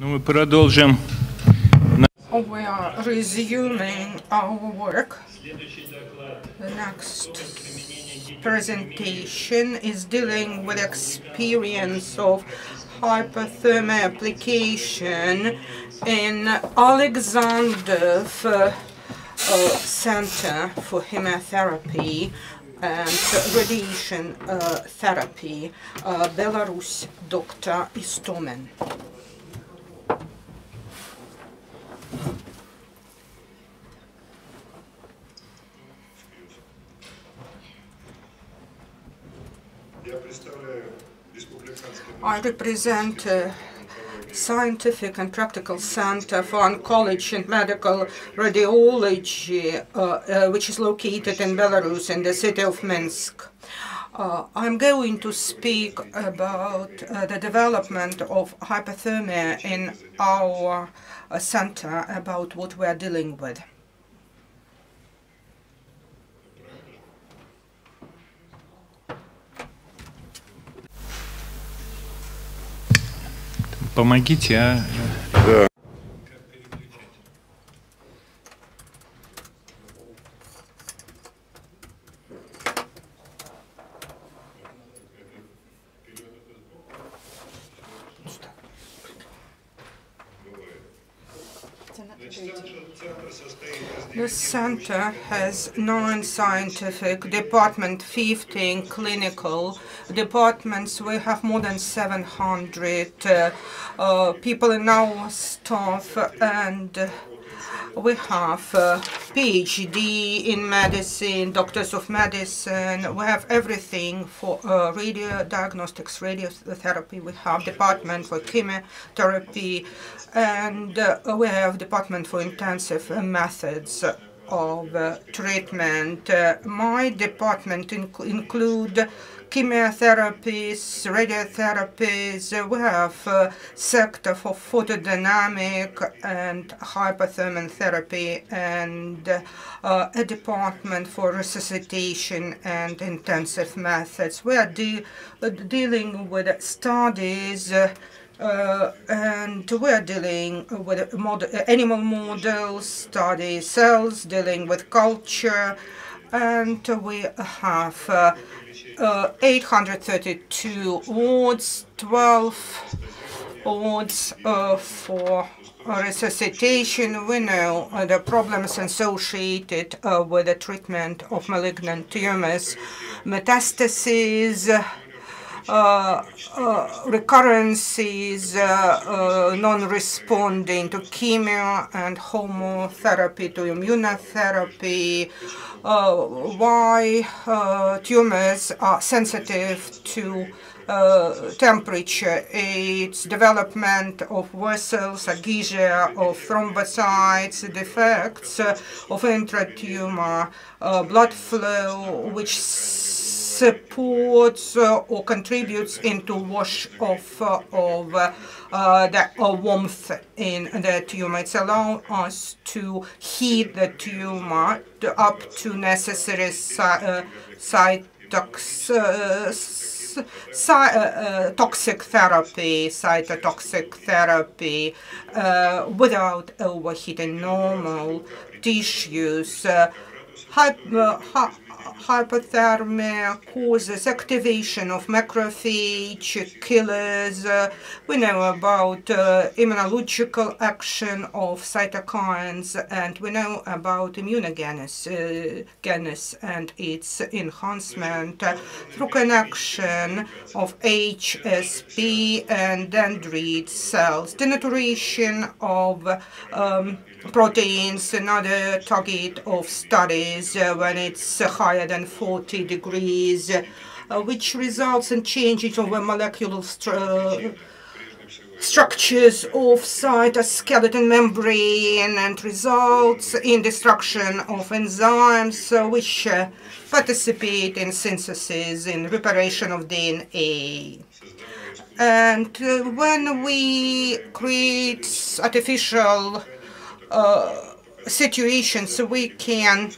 Ну, мы продолжим. We are resuming our work. The next presentation is dealing with experience of hypothermia application in Alexandrov uh, uh, Center for Chemotherapy and Radiation uh, Therapy, uh, Belarus, Dr. Istomin. I represent uh, Scientific and Practical Center for Oncology and Medical Radiology, uh, uh, which is located in Belarus in the city of Minsk. Uh, I'm going to speak about uh, the development of hypothermia in our uh, center, about what we are dealing with. Помогите, а? центр состоит из The center has nine scientific departments, 15 clinical departments. We have more than 700 uh, uh, people in our staff, and uh, we have uh, PhD in medicine, doctors of medicine. We have everything for uh, radio diagnostics, radiotherapy. We have department for chemotherapy, and uh, we have department for intensive uh, methods of uh, treatment. Uh, my department inc- include chemotherapies, radiotherapies. We have sector for photodynamic and hypothermal therapy and uh, a department for resuscitation and intensive methods. We are de- uh, dealing with studies uh, and we are dealing with mod- animal models, study cells, dealing with culture, and we have uh, uh, 832 wards, 12 wards uh, for resuscitation. We know uh, the problems associated uh, with the treatment of malignant tumors, metastases, recurrences, uh, uh, non-responding to chemo and homotherapy to immunotherapy, uh, why uh, tumors are sensitive to uh, temperature, its development of vessels, adhesion of thrombocytes, defects uh, of intratumor uh, blood flow, which supports uh, or contributes into wash off of uh, uh, the uh, warmth in the tumor. It's allow us to heat the tumor to up to necessary cy- uh, toxic therapy, cytotoxic therapy, uh, without overheating normal tissues. Uh, hypothermia causes activation of macrophage killers. Uh, we know about uh, immunological action of cytokines, and we know about immunogenesis uh, and its enhancement through connection of HSP and dendrite cells. Denaturation of um, proteins, another target of studies uh, when it's uh, higher than 40 degrees, uh, which results in changes of molecular stru- structures of cytoskeleton membrane and results in destruction of enzymes which participate in synthesis in reparation of DNA. And when we create artificial situations, we can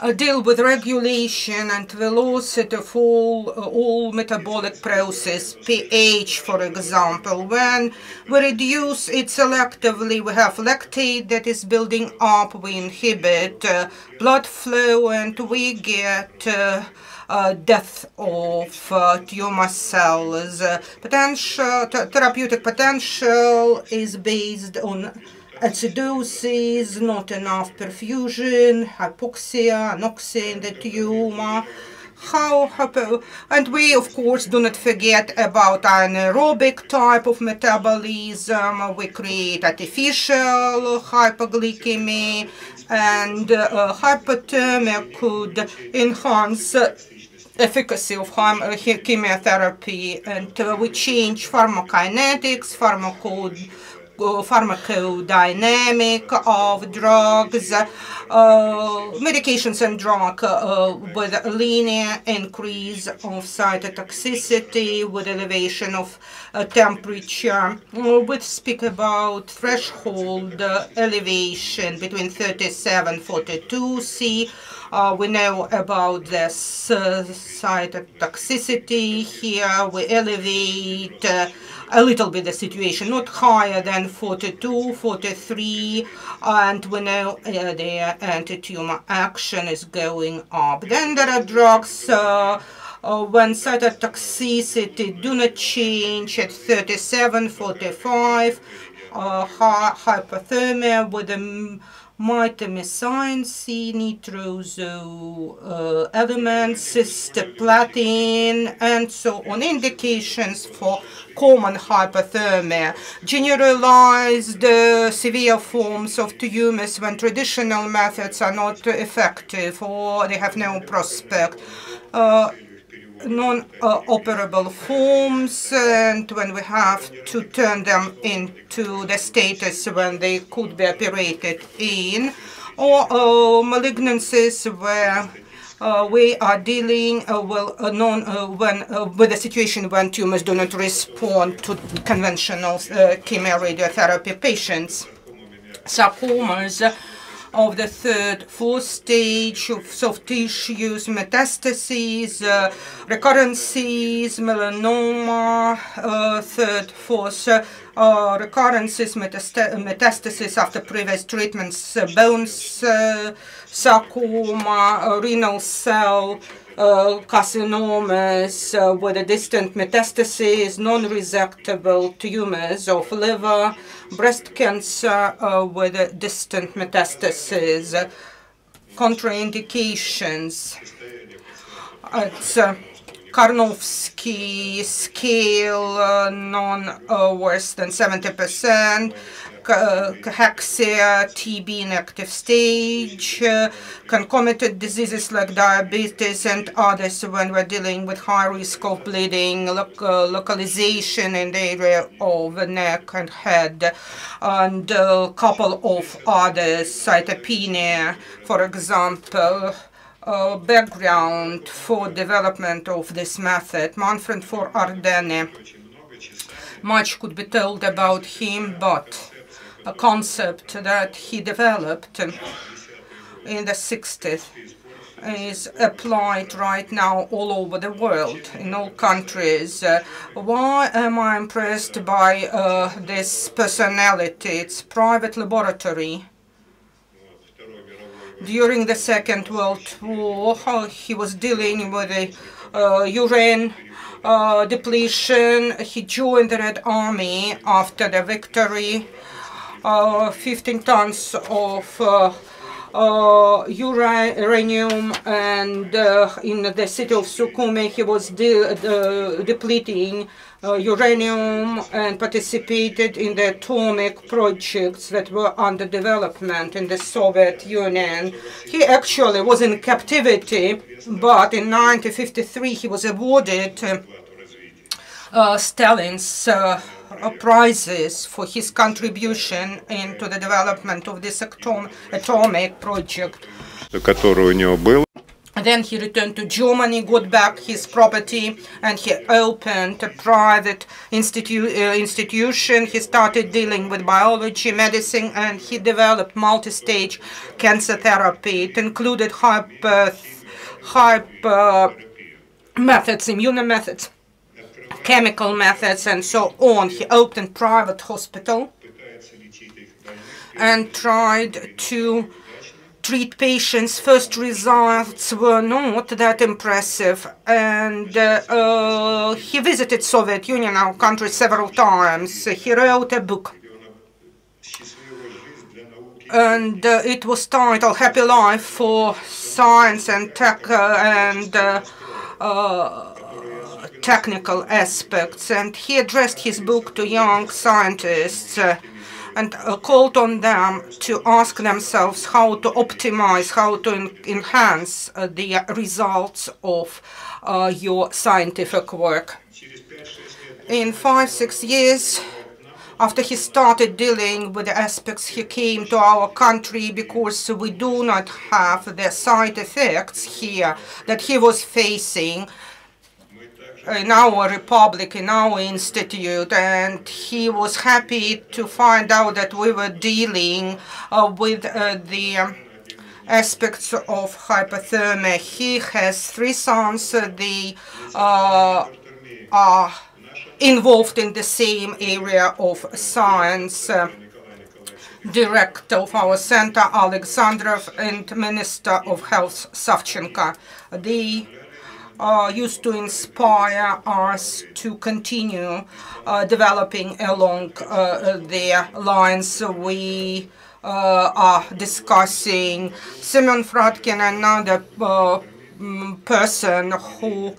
uh, deal with regulation and velocity of all, uh, all metabolic process, pH, for example. When we reduce it selectively, we have lactate that is building up, we inhibit uh, blood flow, and we get uh, uh, death of uh, tumor cells. Uh, potential therapeutic potential is based on acidosis, not enough perfusion, hypoxia, anoxia in the tumor. How, and we of course do not forget about anaerobic type of metabolism. We create artificial hypoglycemia, and uh, hypothermia could enhance efficacy of chemotherapy, and uh, we change pharmacokinetics, pharmacode uh, pharmacodynamic of drugs, uh, medications and drug uh, with a linear increase of cytotoxicity with elevation of uh, temperature. We speak about threshold elevation between 37 42 C. Uh, we know about this uh, cytotoxicity here. We elevate uh, a little bit the situation, not higher than 42, 43, and we know uh, the anti-tumor action is going up. Then there are drugs uh, uh, when cytotoxicity do not change at 37, 45, uh, hypothermia with a mitomycin, C nitroso uh, elements, cisplatin, and so on. Indications for common hypothermia. Generalized uh, severe forms of tumors when traditional methods are not effective or they have no prospect. Uh, non-operable forms and when we have to turn them into the status when they could be operated in or uh, malignancies where uh, we are dealing uh, well uh, non uh, when uh, with a situation when tumors do not respond to conventional chemoradiotherapy patients. Sarcomas of the third, fourth stage of soft tissues, metastases, uh, recurrences, melanoma, uh, third, fourth, uh, recurrences, metastasis after previous treatments, bones, sarcoma, renal cell, uh, carcinomas uh, with a distant metastasis, non-resectable tumors of liver, breast cancer uh, with a distant metastasis, contraindications. It's Karnofsky scale, uh, non uh, worse than 70%, cachexia, TB in active stage, uh, concomitant diseases like diabetes and others when we're dealing with high risk of bleeding, uh, localization in the area of the neck and head, and a couple of others, cytopenia, for example, uh, background for development of this method. Manfred von Ardenne. Much could be told about him, but concept that he developed in the 60s is applied right now all over the world, in all countries. Uh, why am I impressed by uh, this personality? It's private laboratory. During the Second World War, he was dealing with the uh, urine uh, depletion. He joined the Red Army after the victory 15 tons of uh, uh, uranium and uh, in the city of Sukhumi he was de de depleting uh, uranium and participated in the atomic projects that were under development in the Soviet Union. He actually was in captivity, but in 1953 he was awarded uh, Stalin's uh, prizes for his contribution into the development of this atomic project. Then he returned to Germany, got back his property, and he opened a private institu uh, institution. He started dealing with biology, medicine, and he developed multi-stage cancer therapy. It included hyper hyper methods, immune methods chemical methods and so on. He opened private hospital and tried to treat patients. First results were not that impressive and uh, uh, he visited Soviet Union, our country, several times. He wrote a book and uh, it was titled Happy Life for Science and Tech uh, and uh, uh, technical aspects. And he addressed his book to young scientists uh, and uh, called on them to ask themselves how to optimize, how to en enhance uh, the results of uh, your scientific work. In five, six years, after he started dealing with the aspects, he came to our country because we do not have the side effects here that he was facing in our republic, in our institute, and he was happy to find out that we were dealing uh, with uh, the um, aspects of hypothermia. He has three sons. uh, They uh, are involved in the same area of science. Uh, Director of our center, Alexandrov, and Minister of Health, Savchenko. They uh, used to inspire us to continue uh, developing along uh, their lines. We uh, are discussing Simon Fradkin, another uh, person who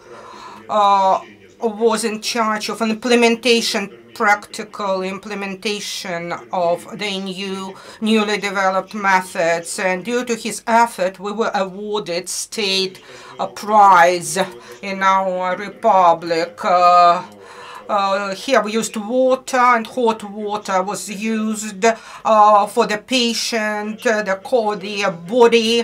uh, was in charge of implementation practical implementation of the new newly developed methods and due to his effort we were awarded state uh, prize in our republic uh, uh, here we used water and hot water was used uh, for the patient. Uh, the, co- the body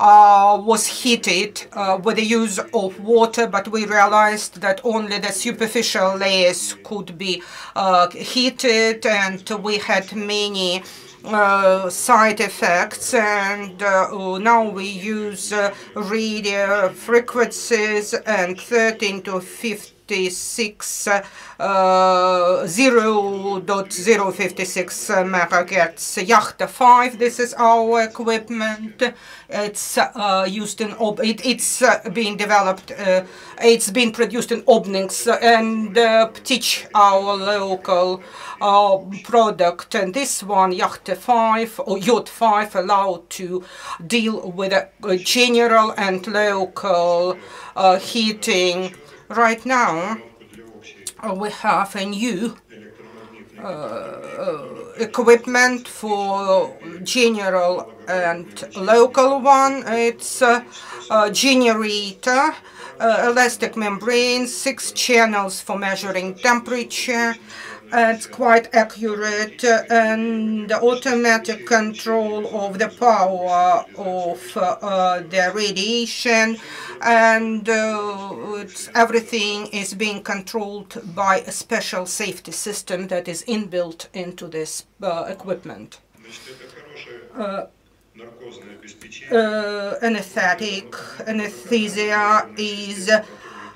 uh, was heated uh, with the use of water, but we realized that only the superficial layers could be uh, heated, and we had many uh, side effects and uh, now we use uh, radio frequencies and 13 to 56 uh, 0.056 megahertz Yachta 5 this is our equipment. It's uh, used in ob it, it's uh, being developed uh, it's been produced in Obninsk and uh, Ptich our local uh, product. And this one Yachta 5 or Yacht 5 allowed to deal with a, general and local uh, heating right now uh, we have a new uh, equipment for general and local one. It's a, a generator, uh, elastic membrane, six channels for measuring temperature it's quite accurate and automatic control of the power of uh, the radiation and uh, everything is being controlled by a special safety system that is inbuilt into this uh, equipment. Uh, uh, anesthetic anesthesia is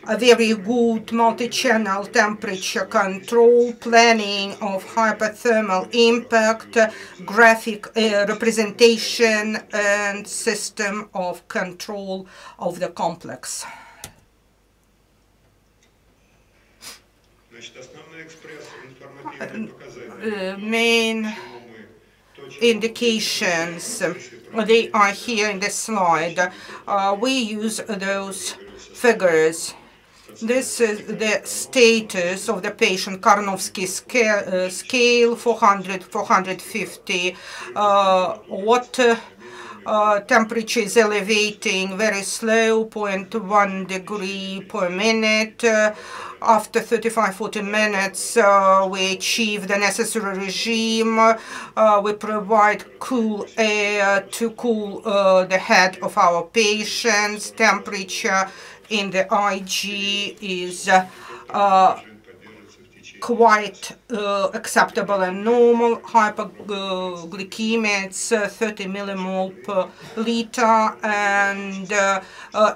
a very good multi-channel temperature control, planning of hyperthermal impact, graphic uh, representation, and system of control of the complex. Uh, main indications, they are here in the slide. Uh, we use those figures this is the status of the patient Karnofsky scale, uh, scale 400, 450. Uh, what uh, temperature is elevating very slow, 0.1 degree per minute. Uh, after 35-40 minutes, uh, we achieve the necessary regime. Uh, we provide cool air to cool uh, the head of our patients. Temperature in the IG is uh, quite uh, acceptable and normal. Hyperglycemia, it's uh, 30 millimole per liter, and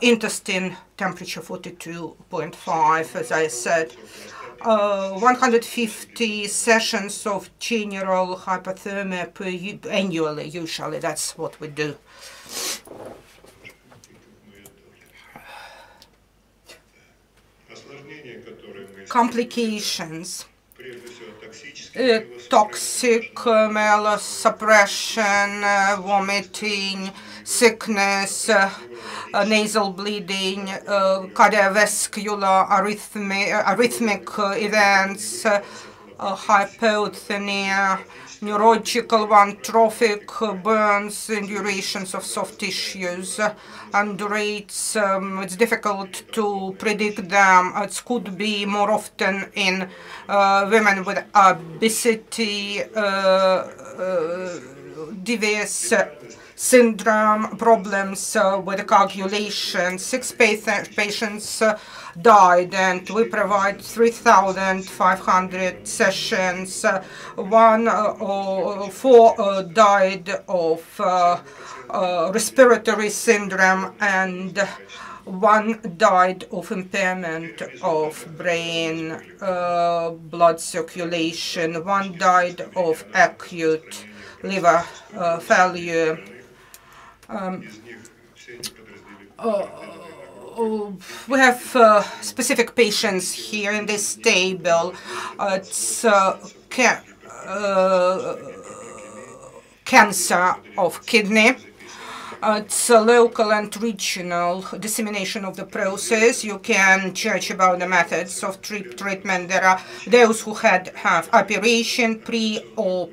intestine temperature 42.5, as I said. Uh, 150 sessions of general hypothermia per annually, usually, that's what we do. Complications. Uh, toxic uh, myelosuppression, uh, vomiting, sickness, uh, uh, nasal bleeding, uh, cardiovascular arrhythmi arrhythmic events, hypothermia, neurological one, trophic burns and durations of soft tissues and rates. Um, it's difficult to predict them. It could be more often in uh, women with obesity, uh, uh, devious syndrome, problems uh, with coagulation. Six patients uh, died and we provide 3,500 sessions. Uh, one or four died of respiratory syndrome and one died of impairment of brain uh, blood circulation, one died of acute liver uh, failure. Um, uh, we have uh, specific patients here in this table. Uh, it's uh, ca uh, cancer of kidney. Uh, it's a local and regional dissemination of the process. You can judge about the methods of treatment. There are those who had have operation pre-op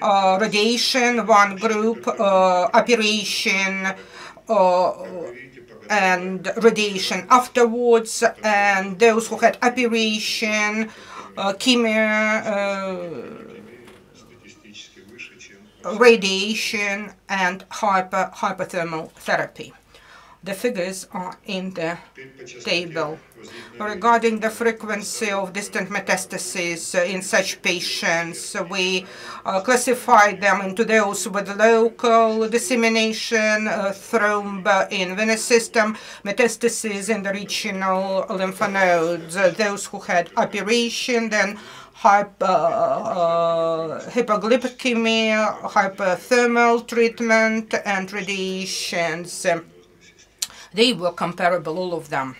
uh, radiation, one group uh, operation and radiation afterwards, and those who had operation, uh, chemo, uh, radiation, and hyper hypothermal therapy. The figures are in the table. Regarding the frequency of distant metastases in such patients, we uh, classify them into those with local dissemination, uh, thromb in venous system, metastases in the regional lymph nodes, uh, those who had operation, then hyper, uh, hypoglycemia, hypothermal treatment, and radiations. They were comparable, all of them.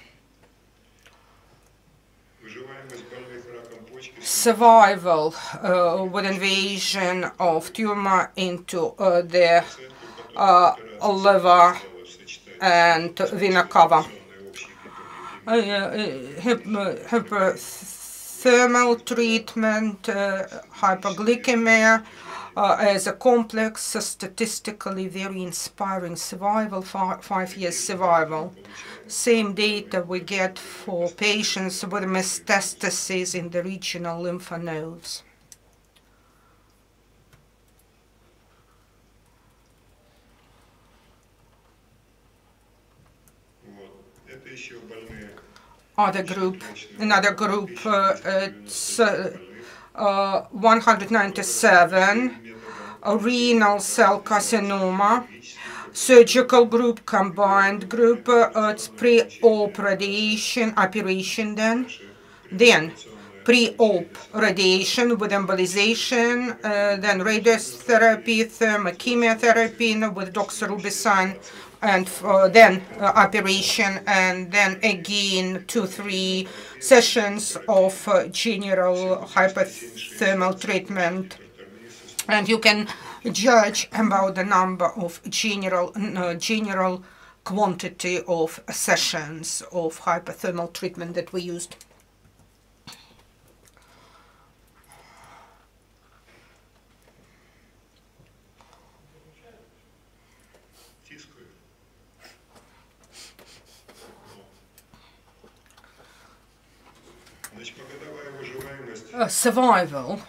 Survival uh, with invasion of tumor into uh, the uh, liver and vena cava. Uh, hypothermal treatment, uh, hypoglycemia, uh, as a complex, statistically very inspiring survival, five years survival. Same data we get for patients with metastases in the regional lymph nodes. Other group, another group, uh, it's uh, uh, 197, renal cell carcinoma, surgical group, combined group, it's pre-op radiation, operation then, then pre-op radiation with embolization, uh, then radiotherapy, thermochemotherapy with doxorubicin, and then uh, operation, and then again two, three sessions of uh, general hypothermal treatment. And you can judge about the number of general, uh, general quantity of sessions of hypothermal treatment that we used. survival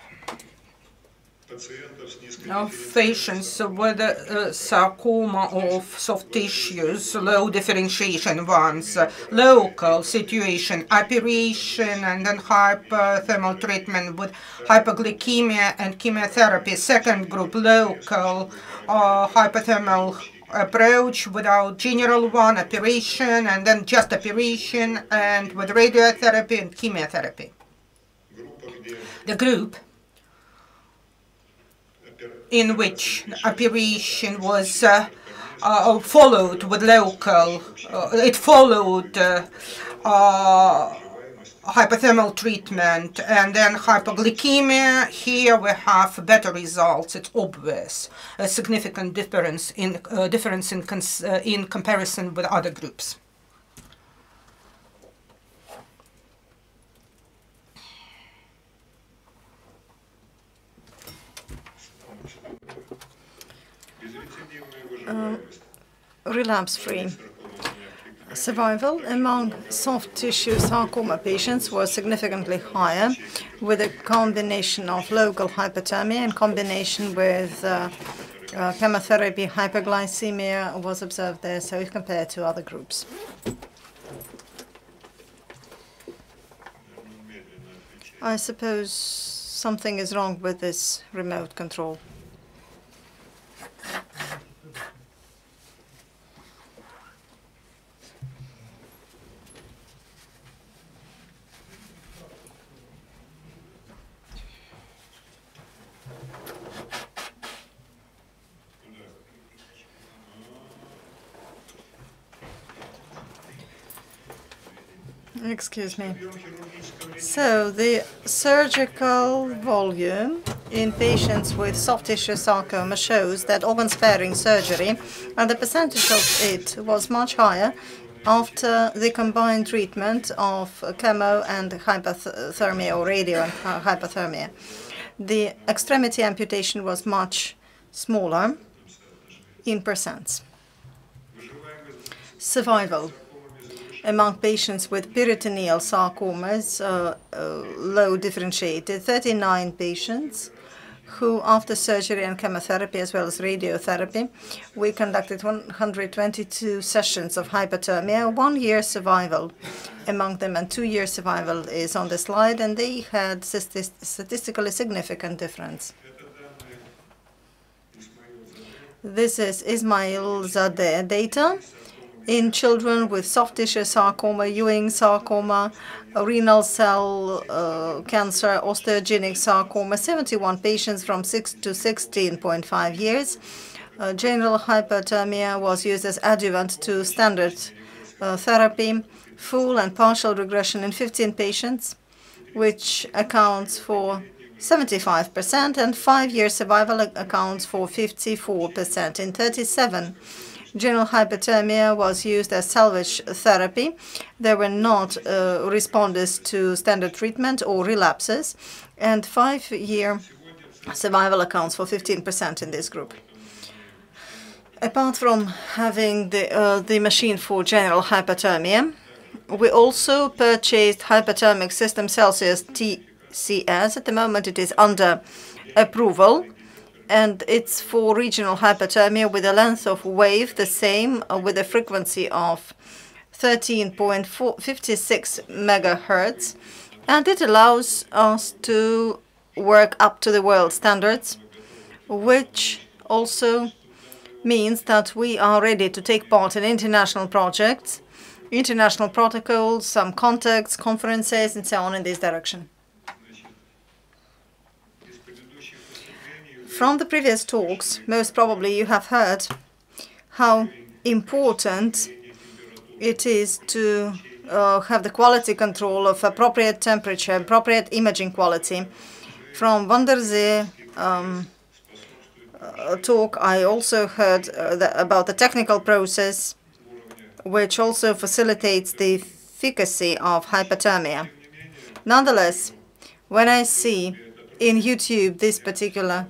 of patients with uh, sarcoma of soft tissues, low differentiation ones, uh, local situation, operation and then hyperthermal treatment with hyperglycemia and chemotherapy. Second group, local uh, hyperthermal approach without general one, operation and then just operation and with radiotherapy and chemotherapy the group in which operation was uh, uh, oh, followed with local, uh, it followed uh, uh, hypothermal treatment and then hypoglycemia. Here we have better results. It's obvious, a significant difference in uh, difference in, in comparison with other groups. Um, uh, relapse-free survival among soft tissue sarcoma patients was significantly higher with a combination of local hyperthermia in combination with uh, uh, chemotherapy hyperglycemia was observed there, so if compared to other groups. I suppose something is wrong with this remote control. Excuse me. So the surgical volume in patients with soft tissue sarcoma shows that organ-sparing surgery and the percentage of it was much higher after the combined treatment of chemo and hypothermia or radio and hy- hypothermia. The extremity amputation was much smaller in percents. Survival among patients with peritoneal sarcomas, uh, uh, low differentiated, 39 patients who, after surgery and chemotherapy as well as radiotherapy, we conducted 122 sessions of hypothermia, one year survival among them, and two year survival is on the slide, and they had statistically significant difference. This is Ismail Zadeh data in children with soft tissue sarcoma, Ewing sarcoma, renal cell uh, cancer, osteogenic sarcoma, 71 patients from 6 to 16.5 years. Uh, general hyperthermia was used as adjuvant to standard uh, therapy, full and partial regression in 15 patients, which accounts for 75%, and five-year survival accounts for 54%. In 37 General hypothermia was used as salvage therapy. There were not uh, responders to standard treatment or relapses, and five-year survival accounts for 15% in this group. Apart from having the, uh, the machine for general hypothermia, we also purchased hypothermic system Celsius TCS. At the moment, it is under approval and it's for regional hypothermia with a length of wave the same uh, with a frequency of 13.56 megahertz. And it allows us to work up to the world standards which also means that we are ready to take part in international projects international protocols some contacts conferences and so on in this direction From the previous talks, most probably you have heard how important it is to uh, have the quality control of appropriate temperature, appropriate imaging quality. From Van der Zee um, uh, talk, I also heard uh, the, about the technical process, which also facilitates the efficacy of hypothermia. Nonetheless, when I see in YouTube this particular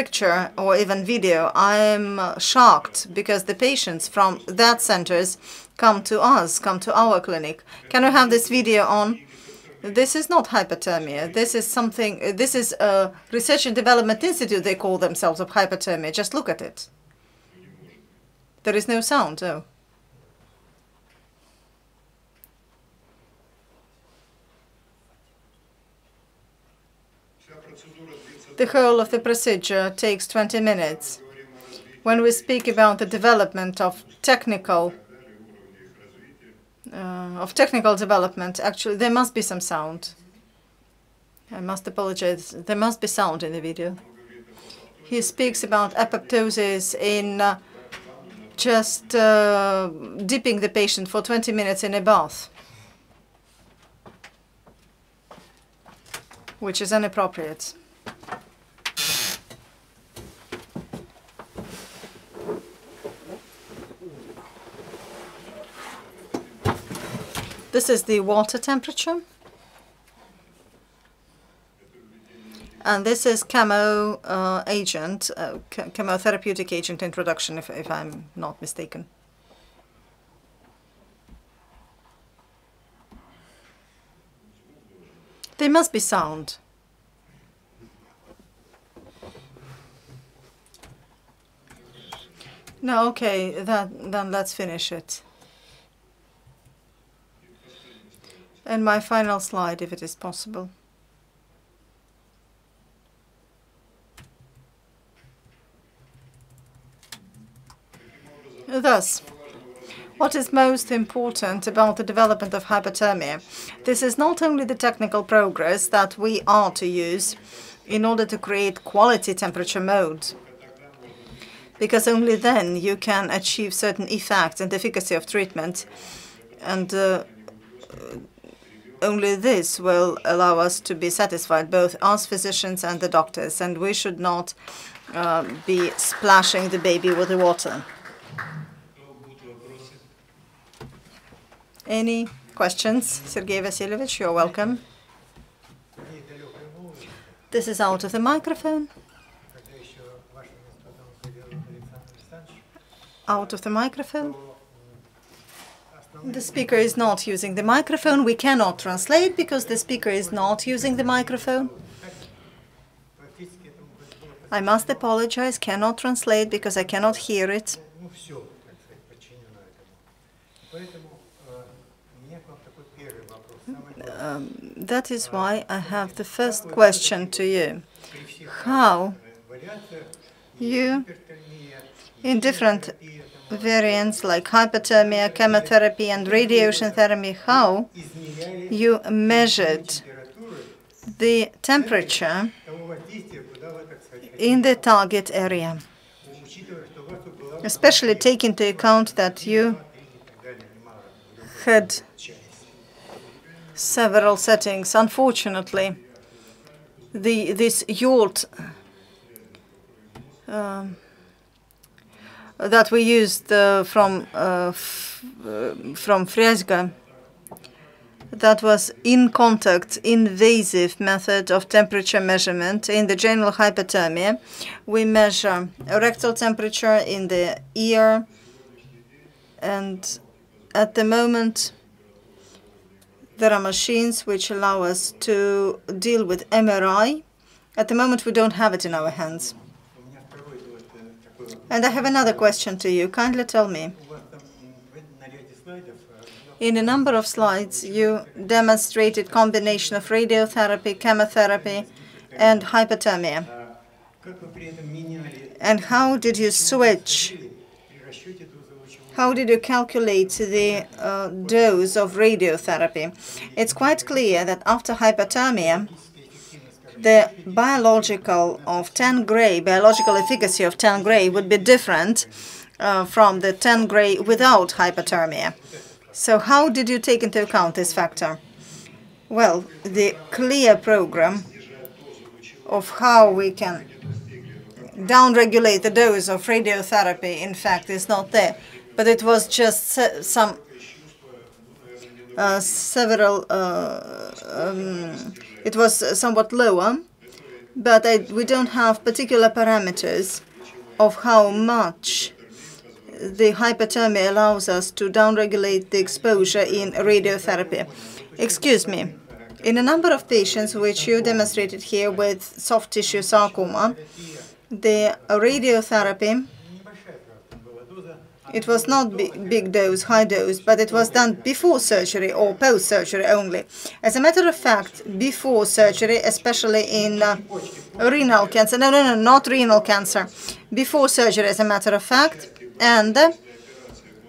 picture or even video, I'm shocked because the patients from that centers come to us, come to our clinic. Can we have this video on? This is not hypothermia. This is something, this is a research and development institute, they call themselves of hypothermia. Just look at it. There is no sound, oh. The whole of the procedure takes 20 minutes. When we speak about the development of technical uh, of technical development, actually there must be some sound. I must apologize. There must be sound in the video. He speaks about apoptosis in uh, just uh, dipping the patient for 20 minutes in a bath, which is inappropriate. This is the water temperature. And this is chemo uh, agent, uh, ch- chemotherapeutic agent introduction, if, if I'm not mistaken. There must be sound. No, okay, that, then let's finish it. And my final slide, if it is possible. Thus, what is most important about the development of hypothermia? This is not only the technical progress that we are to use in order to create quality temperature modes, because only then you can achieve certain effects and efficacy of treatment, and uh, only this will allow us to be satisfied, both us physicians and the doctors, and we should not uh, be splashing the baby with the water. Any questions? Sergei Vasilievich, you're welcome. This is out of the microphone. Out of the microphone the speaker is not using the microphone. We cannot translate because the speaker is not using the microphone. I must apologize, cannot translate because I cannot hear it. Um, that is why I have the first question to you. How you, in different variants like hypothermia, chemotherapy and radiation therapy, how you measured the temperature in the target area, especially take into account that you had several settings. Unfortunately, the this YOLT um, that we used uh, from uh, uh, from Fresga that was in contact invasive method of temperature measurement in the general hypothermia. We measure rectal temperature in the ear and at the moment there are machines which allow us to deal with MRI. At the moment, we don't have it in our hands. And I have another question to you. Kindly tell me. In a number of slides, you demonstrated combination of radiotherapy, chemotherapy, and hypothermia. And how did you switch? How did you calculate the uh, dose of radiotherapy? It's quite clear that after hypothermia, the biological of 10 gray, biological efficacy of 10 gray would be different uh, from the 10 gray without hypothermia. So how did you take into account this factor? Well, the clear program of how we can downregulate the dose of radiotherapy, in fact, is not there. But it was just se- some uh, several. Uh, um, it was somewhat lower, but I, we don't have particular parameters of how much the hypothermia allows us to downregulate the exposure in radiotherapy. Excuse me. In a number of patients, which you demonstrated here with soft tissue sarcoma, the radiotherapy, it was not big, dose, high dose, but it was done before surgery or post-surgery only. As a matter of fact, before surgery, especially in uh, renal cancer, no, no, no, not renal cancer, before surgery, as a matter of fact, and uh,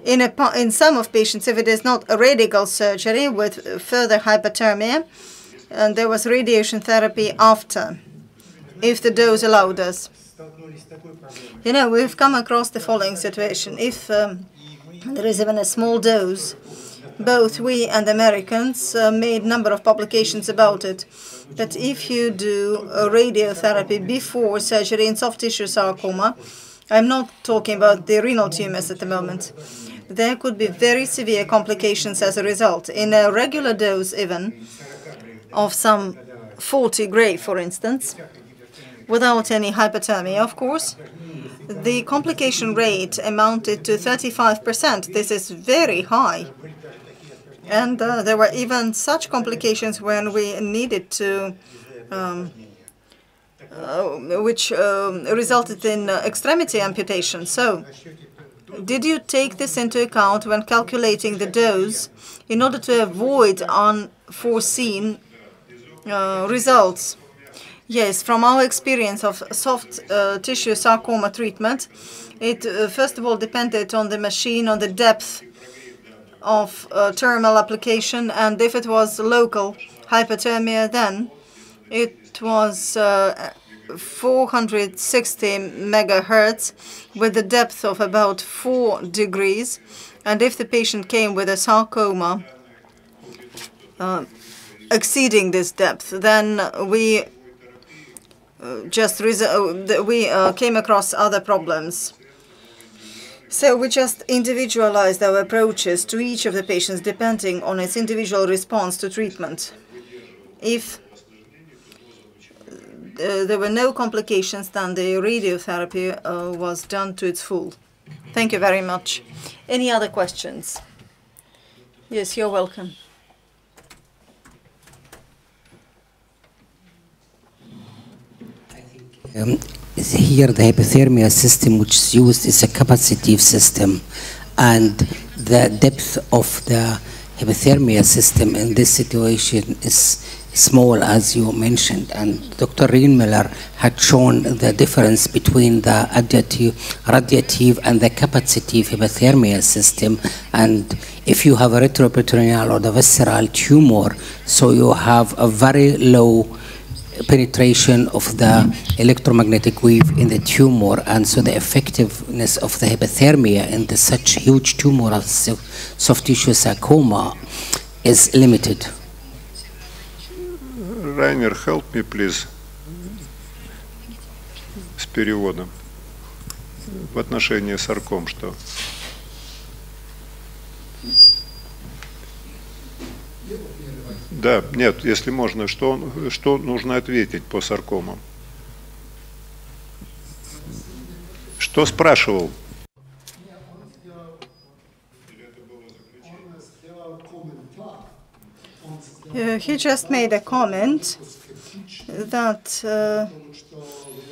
in, a, in some of patients, if it is not a radical surgery with further hyperthermia, and there was radiation therapy after, if the dose allowed us. You know, we've come across the following situation. If um, there is even a small dose, both we and Americans uh, made a number of publications about it, that if you do a radiotherapy before surgery in soft tissue sarcoma, I'm not talking about the renal tumors at the moment, there could be very severe complications as a result. In a regular dose even, of some 40 gray, for instance, without any hyperthermia, of course, the complication rate amounted to 35%. This is very high. And uh, there were even such complications when we needed to, um, uh, which um, resulted in uh, extremity amputation. So, did you take this into account when calculating the dose in order to avoid unforeseen uh, results? Yes, from our experience of soft uh, tissue sarcoma treatment, it uh, first of all depended on the machine, on the depth of uh, thermal application, and if it was local hyperthermia, then it was uh, 460 megahertz with a depth of about 4 degrees. And if the patient came with a sarcoma uh, exceeding this depth, then we just we uh, came across other problems. So we just individualized our approaches to each of the patients depending on its individual response to treatment. If uh, there were no complications, then the radiotherapy uh, was done to its full. Thank you very much. Any other questions? Yes, you're welcome. Um, here the hypothermia system which is used is a capacitive system and the depth of the hypothermia system in this situation is small as you mentioned and Dr. Rienmiller had shown the difference between the additive, radiative and the capacitive hypothermia system and if you have a retroperitoneal or the visceral tumor so you have a very low penetration of the electromagnetic wave in the tumor and so the effectiveness of the hypothermia in the such huge tumor of soft tissue sarcoma is limited. Rainer, help me please с переводом. В отношении сарком что? Да, нет, если можно, что, что нужно ответить по саркомам? Что спрашивал? Uh, he just made a comment that uh,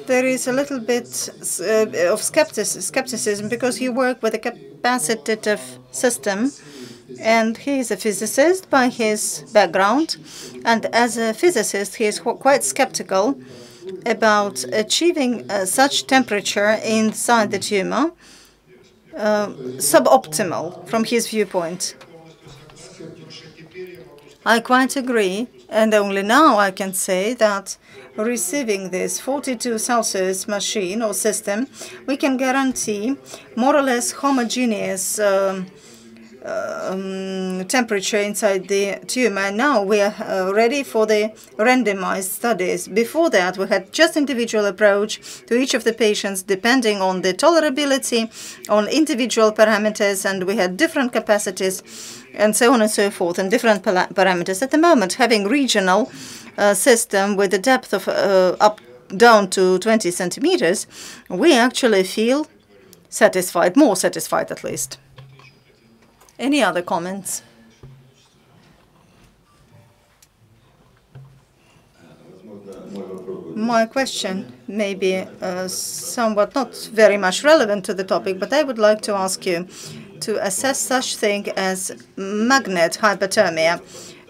there is a little bit uh, of skepticism because you work with a capacitive system and he is a physicist by his background. And as a physicist, he is quite skeptical about achieving uh, such temperature inside the tumor, uh, suboptimal from his viewpoint. I quite agree, and only now I can say that receiving this 42 Celsius machine or system, we can guarantee more or less homogeneous um, um, temperature inside the tumor. Now we are uh, ready for the randomized studies. Before that, we had just individual approach to each of the patients depending on the tolerability, on individual parameters, and we had different capacities and so on and so forth, and different parameters. At the moment, having regional uh, system with a depth of uh, up down to 20 centimeters, we actually feel satisfied, more satisfied at least. Any other comments? My question may be uh, somewhat not very much relevant to the topic, but I would like to ask you to assess such thing as magnet hyperthermia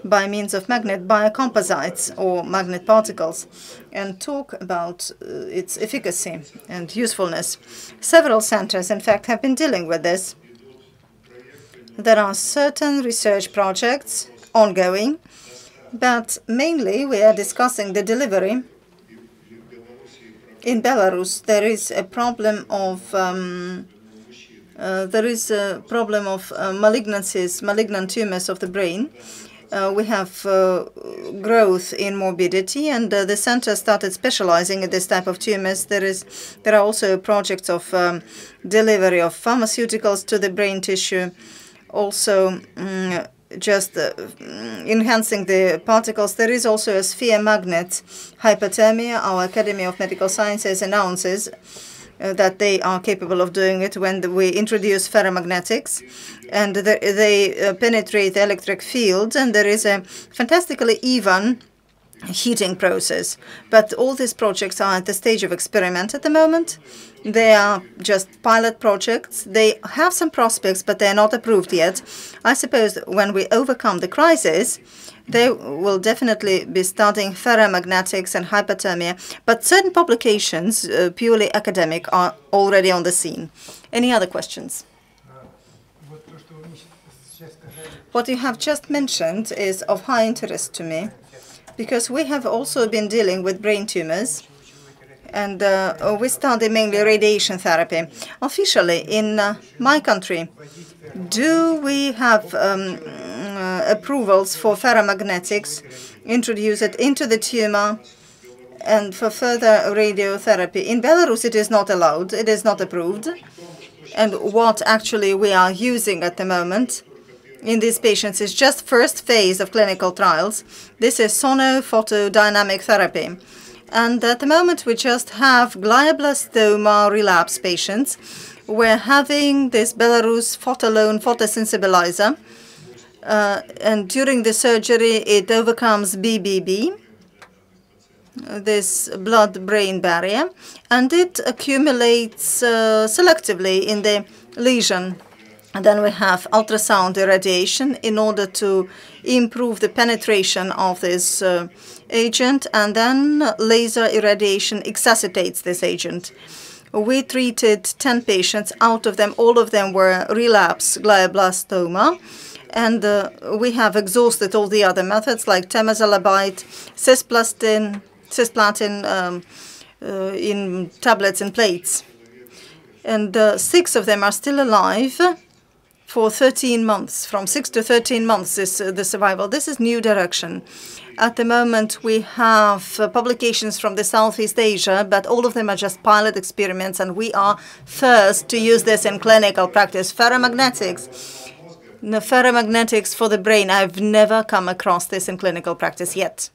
by means of magnet biocomposites or magnet particles and talk about uh, its efficacy and usefulness. Several centers, in fact, have been dealing with this. There are certain research projects ongoing, but mainly we are discussing the delivery. In Belarus, there is a problem of um, uh, there is a problem of uh, malignancies, malignant tumors of the brain. Uh, we have uh, growth in morbidity, and uh, the center started specializing in this type of tumors. There is, there are also projects of um, delivery of pharmaceuticals to the brain tissue, also um, just uh, enhancing the particles. There is also a sphere magnet hyperthermia. Our Academy of Medical Sciences announces uh, that they are capable of doing it when the, we introduce ferromagnetics and the, they uh, penetrate the electric fields and there is a fantastically even heating process. But all these projects are at the stage of experiment at the moment. They are just pilot projects. They have some prospects, but they're not approved yet. I suppose when we overcome the crisis, they will definitely be studying ferromagnetics and hyperthermia, but certain publications, uh, purely academic, are already on the scene. Any other questions? What you have just mentioned is of high interest to me, because we have also been dealing with brain tumors, and uh, we study mainly radiation therapy. Officially, in uh, my country, do we have um, uh, approvals for ferromagnetics, introduce it into the tumor, and for further radiotherapy. In Belarus, it is not allowed. It is not approved. And what actually we are using at the moment in these patients is just first phase of clinical trials. This is sonophotodynamic therapy. And at the moment, we just have glioblastoma relapse patients. We're having this Belarus Photolon photosensibilizer. Uh, and during the surgery, it overcomes BBB, this blood-brain barrier, and it accumulates uh, selectively in the lesion. And then we have ultrasound irradiation in order to improve the penetration of this uh, agent, and then laser irradiation exacerbates this agent. We treated 10 patients. Out of them, all of them were relapse glioblastoma and uh, we have exhausted all the other methods like temozolomide, cisplatin, cisplatin um, uh, in tablets and plates. And uh, six of them are still alive for 13 months. From 6 to 13 months is uh, the survival. This is new direction. At the moment, we have uh, publications from the Southeast Asia, but all of them are just pilot experiments, and we are first to use this in clinical practice. Ferromagnetics the ferromagnetics for the brain. I've never come across this in clinical practice yet.